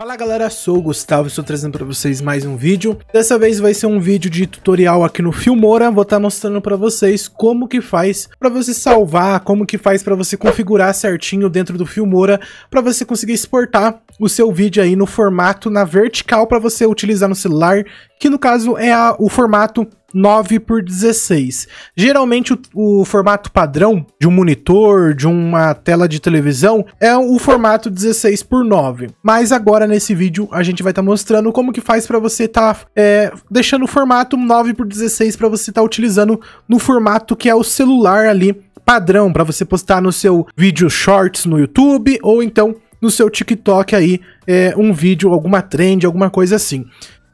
Fala galera, sou o Gustavo e estou trazendo para vocês mais um vídeo. Dessa vez vai ser um vídeo de tutorial aqui no Filmora, vou estar tá mostrando para vocês como que faz para você salvar, como que faz para você configurar certinho dentro do Filmora, para você conseguir exportar o seu vídeo aí no formato na vertical para você utilizar no celular, que no caso é a, o formato 9 por 16. Geralmente o, o, formato padrão de um monitor, de uma tela de televisão, é o formato 16 por 9. Mas agora nesse vídeo a gente vai estar tá mostrando como que faz para você estar tá, é, deixando o formato 9 por 16 para você estar tá utilizando no formato que é o celular ali padrão para você postar no seu vídeo shorts no YouTube ou então no seu TikTok aí é, um vídeo, alguma trend, alguma coisa assim.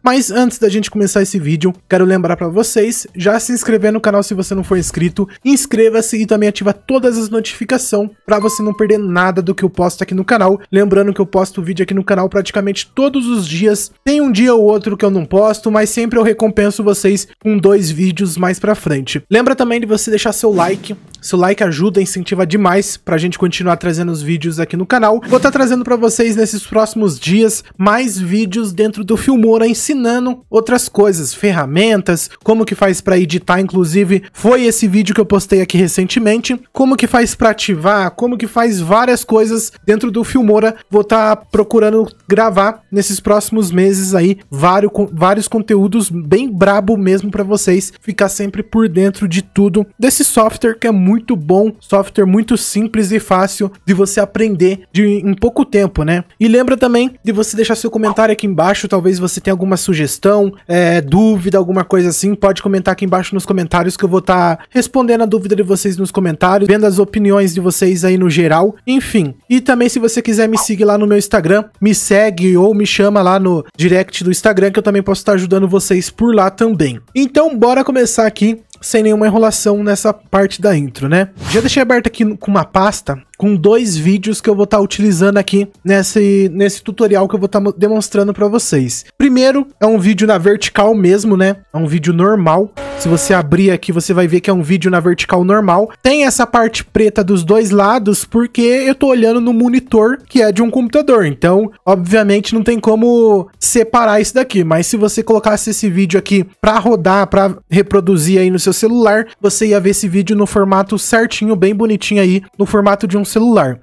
Mas antes da gente começar esse vídeo, quero lembrar para vocês, já se inscrever no canal se você não for inscrito, inscreva-se e também ativa todas as notificações para você não perder nada do que eu posto aqui no canal. Lembrando que eu posto vídeo aqui no canal praticamente todos os dias, tem um dia ou outro que eu não posto, mas sempre eu recompenso vocês com dois vídeos mais pra frente. Lembra também de você deixar seu like, seu like ajuda, incentiva demais pra gente continuar trazendo os vídeos aqui no canal. Vou estar tá trazendo para vocês nesses próximos dias mais vídeos dentro do Filmora ensinando ensinando outras coisas, ferramentas, como que faz para editar, inclusive foi esse vídeo que eu postei aqui recentemente, como que faz para ativar, como que faz várias coisas dentro do Filmora. Vou estar tá procurando gravar nesses próximos meses aí vários, vários conteúdos bem brabo mesmo para vocês ficar sempre por dentro de tudo desse software que é muito bom, software muito simples e fácil de você aprender de, em pouco tempo, né? E lembra também de você deixar seu comentário aqui embaixo, talvez você tenha alguma sugestão, é, dúvida, alguma coisa assim, pode comentar aqui embaixo nos comentários que eu vou estar tá respondendo a dúvida de vocês nos comentários, vendo as opiniões de vocês aí no geral, enfim. E também se você quiser me seguir lá no meu Instagram, me segue ou me chama lá no direct do Instagram que eu também posso estar tá ajudando vocês por lá também. Então, bora começar aqui sem nenhuma enrolação nessa parte da intro, né? Já deixei aberto aqui com uma pasta com dois vídeos que eu vou estar tá utilizando aqui nesse, nesse tutorial que eu vou estar tá demonstrando para vocês. Primeiro é um vídeo na vertical mesmo, né? É um vídeo normal. Se você abrir aqui, você vai ver que é um vídeo na vertical normal. Tem essa parte preta dos dois lados porque eu tô olhando no monitor que é de um computador. Então, obviamente, não tem como separar isso daqui. Mas se você colocasse esse vídeo aqui para rodar, para reproduzir aí no seu celular, você ia ver esse vídeo no formato certinho, bem bonitinho aí, no formato de um celular.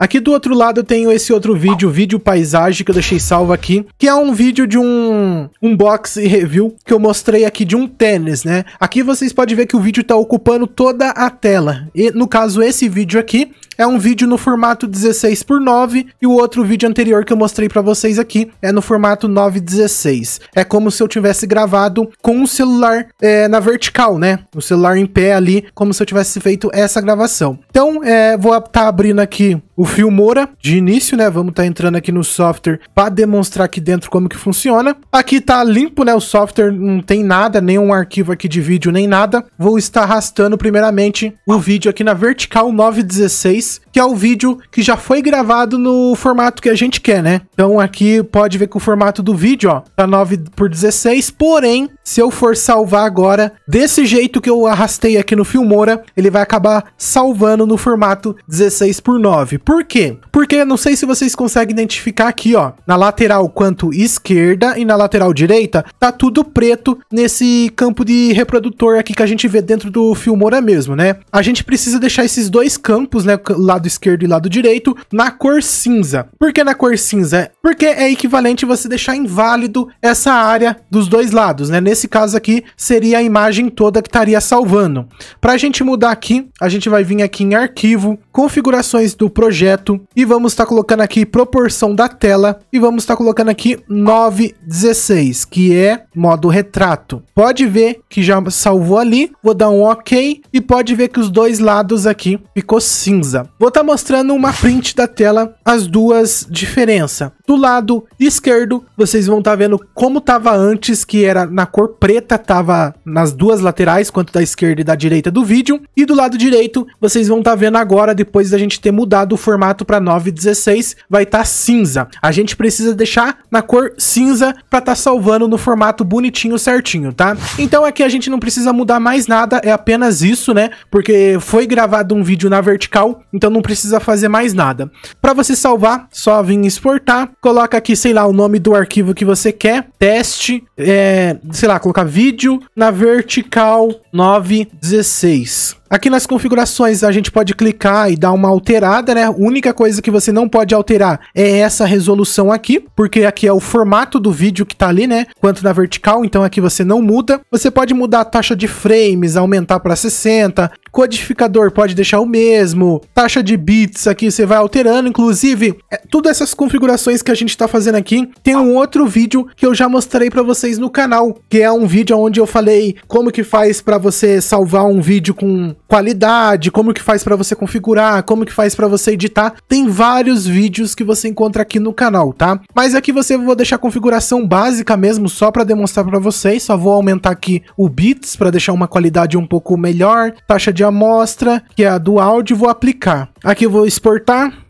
Aqui do outro lado eu tenho esse outro vídeo, vídeo paisagem, que eu deixei salvo aqui, que é um vídeo de um unboxing review que eu mostrei aqui de um tênis, né? Aqui vocês podem ver que o vídeo tá ocupando toda a tela. E no caso, esse vídeo aqui é um vídeo no formato 16 por 9 e o outro vídeo anterior que eu mostrei para vocês aqui é no formato 916. É como se eu tivesse gravado com o celular é, na vertical, né? O celular em pé ali, como se eu tivesse feito essa gravação. Então, é, vou estar tá abrindo aqui o Filmora de início, né? Vamos estar tá entrando aqui no software para demonstrar aqui dentro como que funciona. Aqui tá limpo, né? O software não tem nada, nenhum arquivo aqui de vídeo, nem nada. Vou estar arrastando primeiramente o vídeo aqui na vertical 916 que é o vídeo que já foi gravado no formato que a gente quer, né? Então aqui pode ver que o formato do vídeo, ó, tá 9 por 16, porém, se eu for salvar agora, desse jeito que eu arrastei aqui no Filmora, ele vai acabar salvando no formato 16 por 9. Por quê? Porque não sei se vocês conseguem identificar aqui, ó, na lateral quanto esquerda e na lateral direita, tá tudo preto nesse campo de reprodutor aqui que a gente vê dentro do Filmora mesmo, né? A gente precisa deixar esses dois campos, né, lado esquerdo e lado direito, na cor cinza. Por que na cor cinza? Porque é equivalente você deixar inválido essa área dos dois lados, né? Nesse caso aqui, seria a imagem toda que estaria salvando. Para a gente mudar aqui, a gente vai vir aqui em arquivo, configurações do projeto e vamos estar tá colocando aqui proporção da tela e vamos estar tá colocando aqui 916, que é modo retrato. Pode ver que já salvou ali, vou dar um OK e pode ver que os dois lados aqui ficou cinza. Vou estar tá mostrando uma print da tela, as duas diferenças. Do lado esquerdo, vocês vão estar tá vendo como estava antes, que era na cor preta, estava nas duas laterais, quanto da esquerda e da direita do vídeo. E do lado direito, vocês vão estar tá vendo agora, depois da gente ter mudado o formato para 916, vai estar tá cinza. A gente precisa deixar na cor cinza para estar tá salvando no formato bonitinho certinho, tá? Então aqui a gente não precisa mudar mais nada, é apenas isso, né? Porque foi gravado um vídeo na vertical, então não precisa fazer mais nada. Para você salvar, só vir exportar, coloca aqui, sei lá, o nome do arquivo que você quer, teste, é, sei lá, colocar vídeo na vertical 916. Aqui nas configurações a gente pode clicar e dar uma alterada, né? A única coisa que você não pode alterar é essa resolução aqui, porque aqui é o formato do vídeo que tá ali, né? Quanto na vertical, então aqui você não muda. Você pode mudar a taxa de frames, aumentar para 60, codificador pode deixar o mesmo, taxa de bits aqui você vai alterando, inclusive, é, todas essas configurações que a gente tá fazendo aqui, tem um outro vídeo que eu já mostrei para vocês no canal, que é um vídeo onde eu falei como que faz para você salvar um vídeo com qualidade, como que faz para você configurar, como que faz para você editar. Tem vários vídeos que você encontra aqui no canal, tá? Mas aqui você vou deixar a configuração básica mesmo só para demonstrar para vocês, só vou aumentar aqui o bits para deixar uma qualidade um pouco melhor, taxa de amostra, que é a do áudio, vou aplicar. Aqui eu vou exportar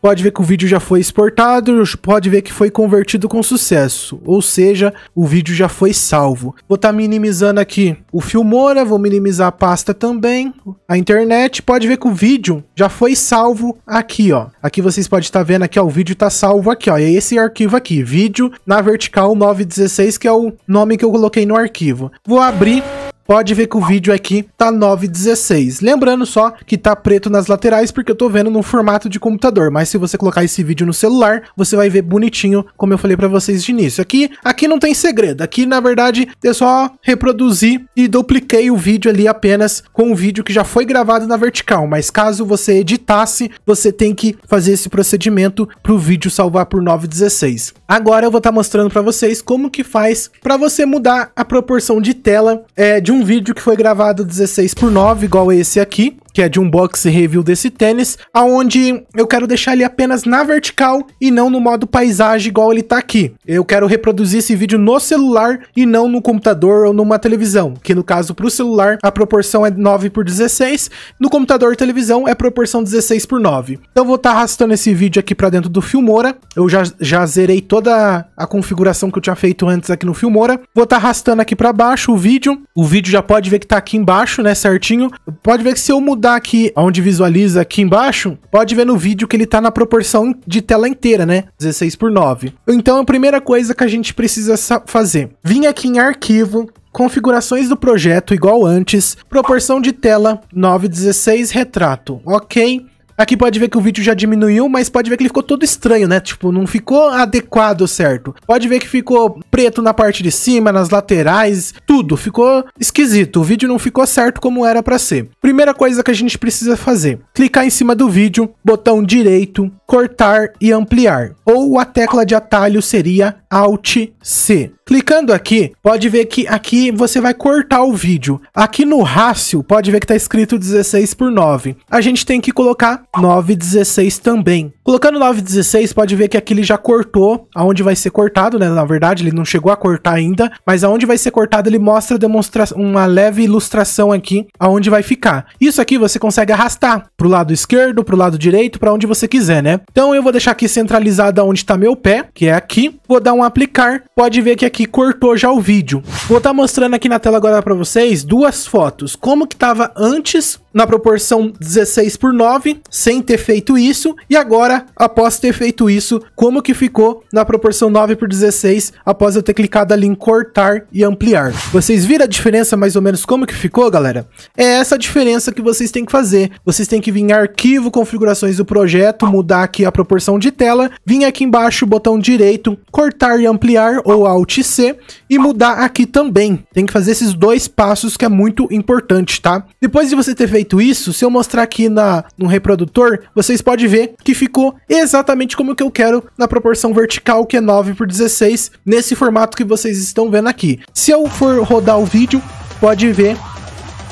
pode ver que o vídeo já foi exportado, pode ver que foi convertido com sucesso, ou seja, o vídeo já foi salvo. Vou estar tá minimizando aqui o Filmora, vou minimizar a pasta também, a internet, pode ver que o vídeo já foi salvo aqui, ó. Aqui vocês podem estar tá vendo aqui, ó, o vídeo está salvo aqui, ó, é esse arquivo aqui, vídeo na vertical 916, que é o nome que eu coloquei no arquivo. Vou abrir pode ver que o vídeo aqui tá 916. Lembrando só que tá preto nas laterais porque eu tô vendo no formato de computador, mas se você colocar esse vídeo no celular, você vai ver bonitinho, como eu falei para vocês de início. Aqui, aqui não tem segredo, aqui na verdade eu só reproduzi e dupliquei o vídeo ali apenas com o vídeo que já foi gravado na vertical, mas caso você editasse, você tem que fazer esse procedimento pro vídeo salvar por 916. Agora eu vou estar tá mostrando para vocês como que faz para você mudar a proporção de tela é, de um um vídeo que foi gravado 16 por 9, igual esse aqui, que é de um box review desse tênis, aonde eu quero deixar ele apenas na vertical e não no modo paisagem igual ele tá aqui. Eu quero reproduzir esse vídeo no celular e não no computador ou numa televisão, que no caso para o celular a proporção é 9 por 16, no computador e televisão é proporção 16 por 9. Então vou estar tá arrastando esse vídeo aqui para dentro do Filmora, eu já, já zerei toda a configuração que eu tinha feito antes aqui no Filmora, vou estar tá arrastando aqui para baixo o vídeo, o vídeo já pode ver que tá aqui embaixo, né, certinho, pode ver que se eu mudar mudar aqui onde visualiza aqui embaixo, pode ver no vídeo que ele tá na proporção de tela inteira, né? 16 por 9. Então a primeira coisa que a gente precisa fazer, vir aqui em arquivo, configurações do projeto igual antes, proporção de tela 916 retrato, ok? Aqui pode ver que o vídeo já diminuiu, mas pode ver que ele ficou todo estranho, né? Tipo, não ficou adequado certo. Pode ver que ficou preto na parte de cima, nas laterais, tudo. Ficou esquisito. O vídeo não ficou certo como era para ser. Primeira coisa que a gente precisa fazer. Clicar em cima do vídeo, botão direito, cortar e ampliar. Ou a tecla de atalho seria Alt C. Clicando aqui, pode ver que aqui você vai cortar o vídeo. Aqui no rácio, pode ver que está escrito 16 por 9. A gente tem que colocar 916 também. Colocando 916, pode ver que aqui ele já cortou aonde vai ser cortado, né? Na verdade, ele não chegou a cortar ainda, mas aonde vai ser cortado ele mostra uma leve ilustração aqui aonde vai ficar. Isso aqui você consegue arrastar pro lado esquerdo, pro lado direito, para onde você quiser, né? Então eu vou deixar aqui centralizado onde está meu pé, que é aqui. Vou dar um aplicar. Pode ver que aqui aqui cortou já o vídeo. Vou estar tá mostrando aqui na tela agora para vocês duas fotos. Como que tava antes na proporção 16 por 9, sem ter feito isso, e agora, após ter feito isso, como que ficou na proporção 9 por 16, após eu ter clicado ali em cortar e ampliar. Vocês viram a diferença mais ou menos como que ficou, galera? É essa diferença que vocês têm que fazer. Vocês têm que vir em arquivo, configurações do projeto, mudar aqui a proporção de tela, vir aqui embaixo, botão direito, cortar e ampliar, ou Alt C, e mudar aqui também. Tem que fazer esses dois passos que é muito importante, tá? Depois de você ter feito isso, se eu mostrar aqui na, no reprodutor, vocês podem ver que ficou exatamente como que eu quero na proporção vertical, que é 9 por 16, nesse formato que vocês estão vendo aqui. Se eu for rodar o vídeo, pode ver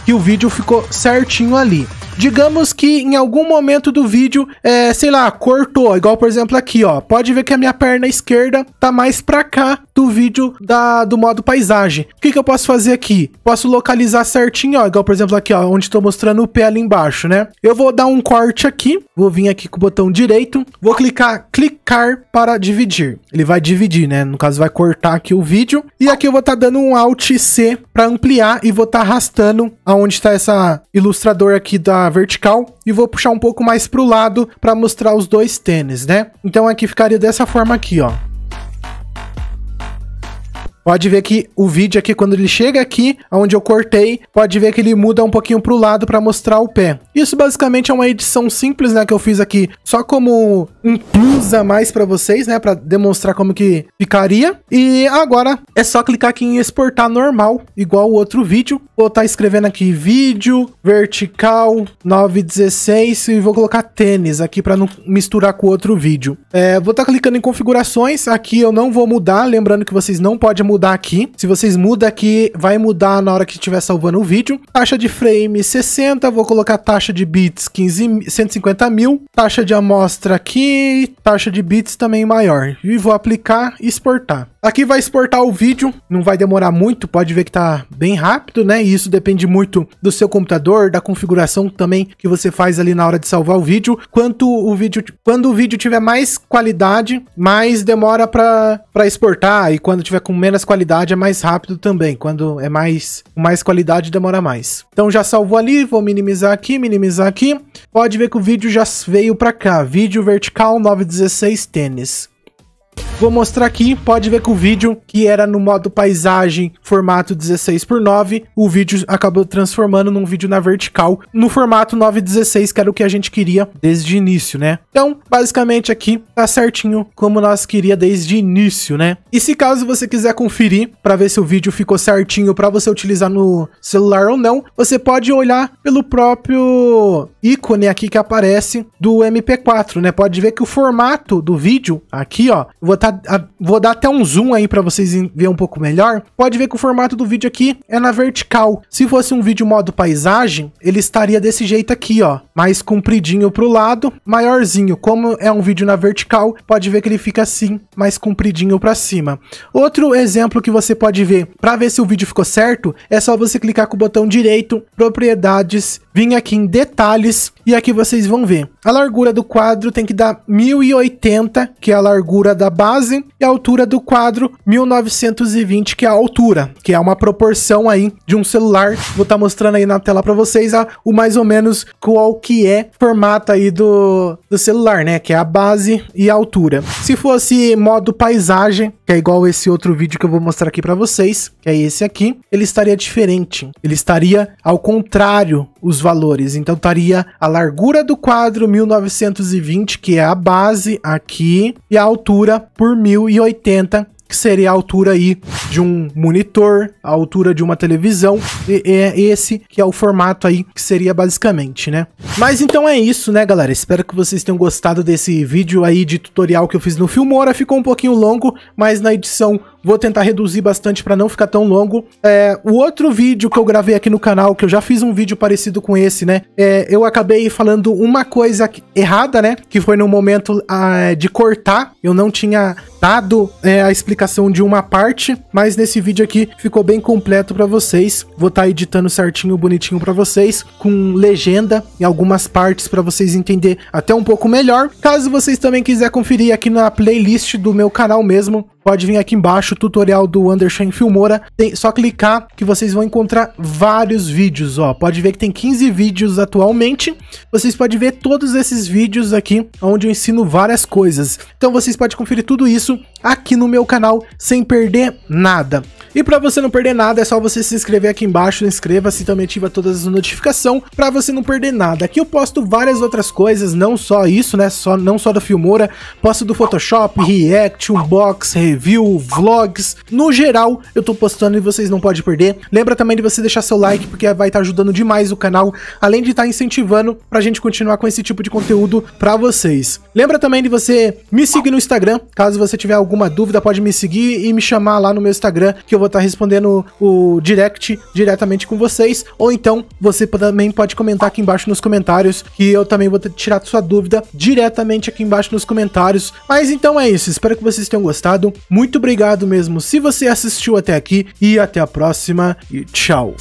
que o vídeo ficou certinho ali. Digamos que em algum momento do vídeo, é, sei lá, cortou, igual por exemplo aqui, ó. Pode ver que a minha perna esquerda tá mais pra cá do vídeo da, do modo paisagem. O que, que eu posso fazer aqui? Posso localizar certinho, ó, igual por exemplo aqui, ó, onde tô mostrando o pé ali embaixo, né? Eu vou dar um corte aqui, vou vir aqui com o botão direito, vou clicar, clicar para dividir. Ele vai dividir, né? No caso vai cortar aqui o vídeo. E aqui eu vou estar tá dando um Alt C para ampliar e vou estar tá arrastando aonde está essa ilustrador aqui da vertical e vou puxar um pouco mais para o lado para mostrar os dois tênis, né? Então aqui ficaria dessa forma aqui, ó. Pode ver que o vídeo aqui, quando ele chega aqui, onde eu cortei, pode ver que ele muda um pouquinho para o lado para mostrar o pé. Isso basicamente é uma edição simples, né, que eu fiz aqui só como um plus a mais para vocês, né, para demonstrar como que ficaria. E agora é só clicar aqui em exportar normal, igual o outro vídeo. Vou estar tá escrevendo aqui vídeo, vertical, 916 e vou colocar tênis aqui para não misturar com o outro vídeo. É, vou estar tá clicando em configurações, aqui eu não vou mudar, lembrando que vocês não podem mudar mudar aqui. Se vocês mudam aqui, vai mudar na hora que estiver salvando o vídeo. Taxa de frame 60, vou colocar taxa de bits 15, 150 mil. Taxa de amostra aqui, taxa de bits também maior. E vou aplicar e exportar. Aqui vai exportar o vídeo, não vai demorar muito, pode ver que tá bem rápido, né? E isso depende muito do seu computador, da configuração também que você faz ali na hora de salvar o vídeo. Quanto o vídeo, quando o vídeo tiver mais qualidade, mais demora para exportar e quando tiver com menos qualidade é mais rápido também. Quando é mais mais qualidade demora mais. Então já salvou ali, vou minimizar aqui, minimizar aqui. Pode ver que o vídeo já veio para cá, vídeo vertical 916 tênis. Vou mostrar aqui, pode ver que o vídeo que era no modo paisagem, formato 16 por 9, o vídeo acabou transformando num vídeo na vertical, no formato 916, que era o que a gente queria desde o início, né? Então, basicamente aqui tá certinho como nós queria desde o início, né? E se caso você quiser conferir para ver se o vídeo ficou certinho para você utilizar no celular ou não, você pode olhar pelo próprio ícone aqui que aparece do MP4, né? Pode ver que o formato do vídeo aqui, ó, vou tá, vou dar até um zoom aí para vocês verem um pouco melhor. Pode ver que o formato do vídeo aqui é na vertical. Se fosse um vídeo modo paisagem, ele estaria desse jeito aqui, ó. Mais compridinho pro lado, maiorzinho. Como é um vídeo na vertical, pode ver que ele fica assim, mais compridinho para cima. Outro exemplo que você pode ver, para ver se o vídeo ficou certo, é só você clicar com o botão direito, propriedades, vir aqui em detalhes, e aqui vocês vão ver. A largura do quadro tem que dar 1080, que é a largura da base, e a altura do quadro 1920, que é a altura, que é uma proporção aí de um celular. Vou estar tá mostrando aí na tela para vocês a, o mais ou menos qual que é formato aí do, do celular, né? Que é a base e a altura. Se fosse modo paisagem, que é igual esse outro vídeo que eu vou mostrar aqui para vocês, que é esse aqui, ele estaria diferente. Ele estaria ao contrário os valores. Então estaria a largura do quadro 1920, que é a base aqui, e a altura por 1080, que seria a altura aí de um monitor, a altura de uma televisão, e é esse que é o formato aí que seria basicamente, né? Mas então é isso, né, galera? Espero que vocês tenham gostado desse vídeo aí de tutorial que eu fiz no Filmora, ficou um pouquinho longo, mas na edição Vou tentar reduzir bastante para não ficar tão longo. É, o outro vídeo que eu gravei aqui no canal, que eu já fiz um vídeo parecido com esse, né? É, eu acabei falando uma coisa errada, né? Que foi no momento ah, de cortar. Eu não tinha dado é, a explicação de uma parte, mas nesse vídeo aqui ficou bem completo para vocês. Vou estar tá editando certinho, bonitinho para vocês, com legenda em algumas partes para vocês entender até um pouco melhor. Caso vocês também quiser conferir aqui na playlist do meu canal mesmo, pode vir aqui embaixo o tutorial do Undershine Filmora. Tem só clicar que vocês vão encontrar vários vídeos, ó. Pode ver que tem 15 vídeos atualmente. Vocês podem ver todos esses vídeos aqui, onde eu ensino várias coisas. Então vocês podem conferir tudo isso aqui no meu canal sem perder nada. E para você não perder nada, é só você se inscrever aqui embaixo, inscreva-se também ativa todas as notificações para você não perder nada. Aqui eu posto várias outras coisas, não só isso, né? Só, não só da Filmora, posto do Photoshop, React, Unbox, Review, Vlogs. No geral, eu tô postando e vocês não podem perder. Lembra também de você deixar seu like, porque vai estar tá ajudando demais o canal, além de estar tá incentivando pra gente continuar com esse tipo de conteúdo para vocês. Lembra também de você me seguir no Instagram, caso você tiver alguma dúvida, pode me seguir e me chamar lá no meu Instagram, que eu vou estar respondendo o direct diretamente com vocês, ou então você também pode comentar aqui embaixo nos comentários, que eu também vou tirar sua dúvida diretamente aqui embaixo nos comentários. Mas então é isso, espero que vocês tenham gostado. Muito obrigado mesmo se você assistiu até aqui e até a próxima e tchau.